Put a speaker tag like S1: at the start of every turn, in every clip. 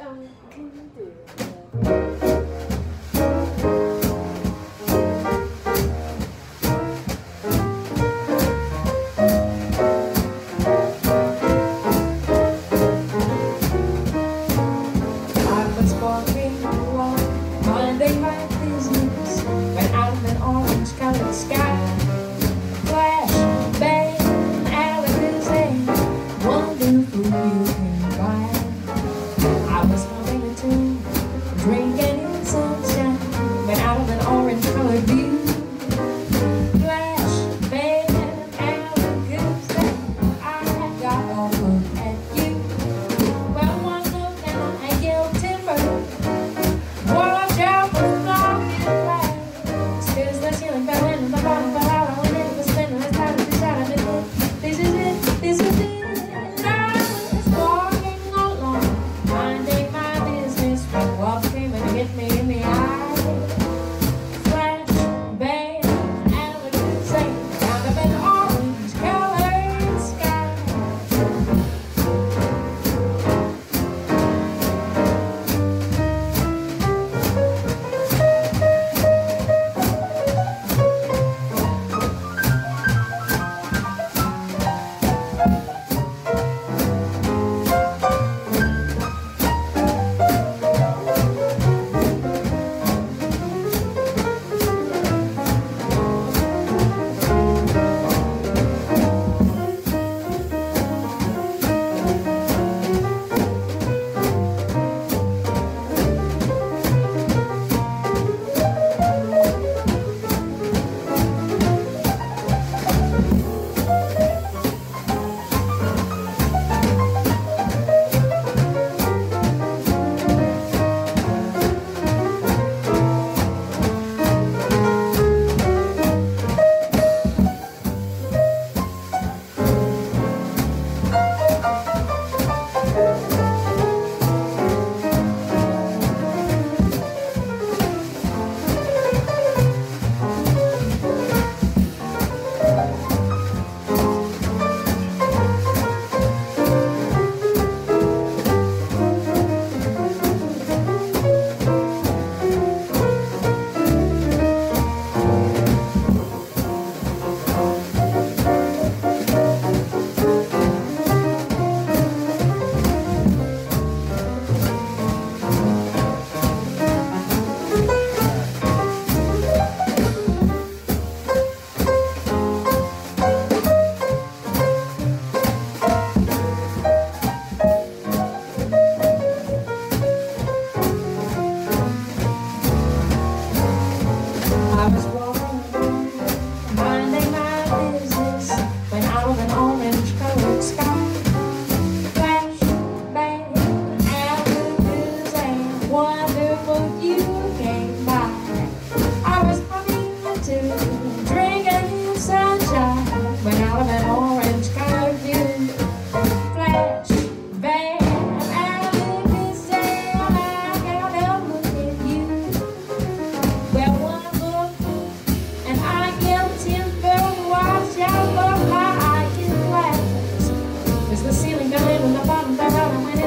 S1: um, can you do?
S2: ceiling, down in the bottom, down, down, and went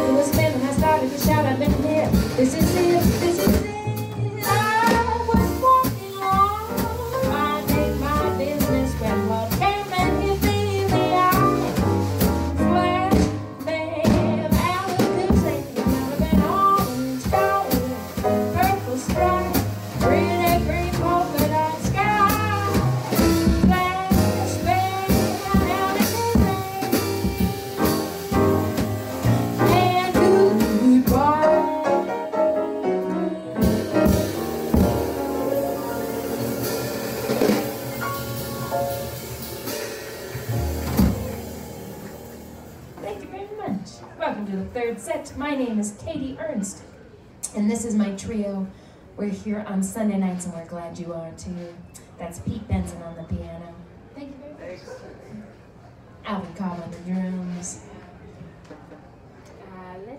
S2: Thank you very much. Welcome to the third set. My name is Katie Ernst, and this is my trio. We're here on Sunday nights, and we're glad you are too. That's Pete Benson on the piano. Thank you very much. Alvin Cobb on the drums. Uh,